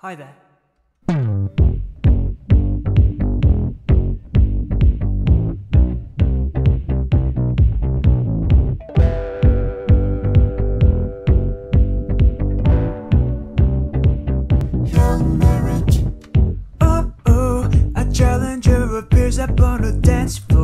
Hi there. Young Merit. Oh, oh, appears upon a dance floor.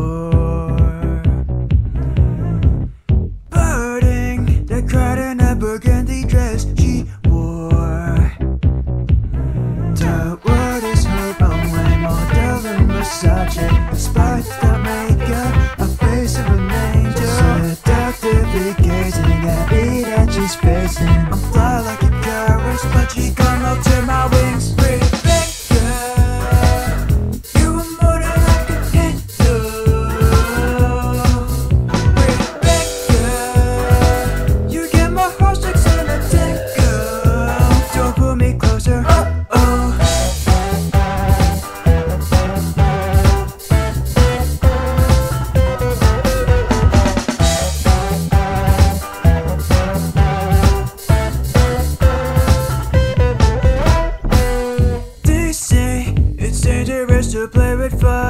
Such a spark that make up a face of an angel Seductively gazing at me. and she's facing I'm fly like a carriage but she come up to my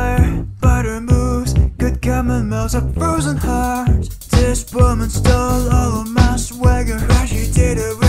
fire Butter moves, good common melts a frozen heart. This woman stole all of my swagger How she did it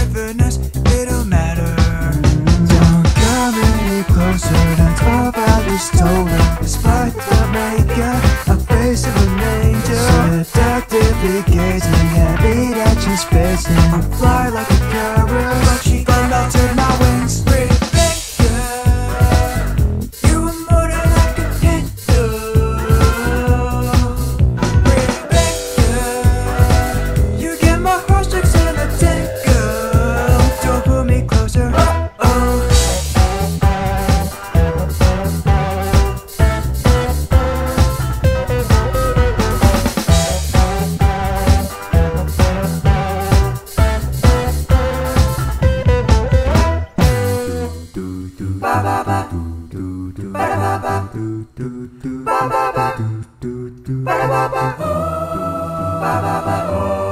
Ba-ba-ba-oh, ba-ba-ba-oh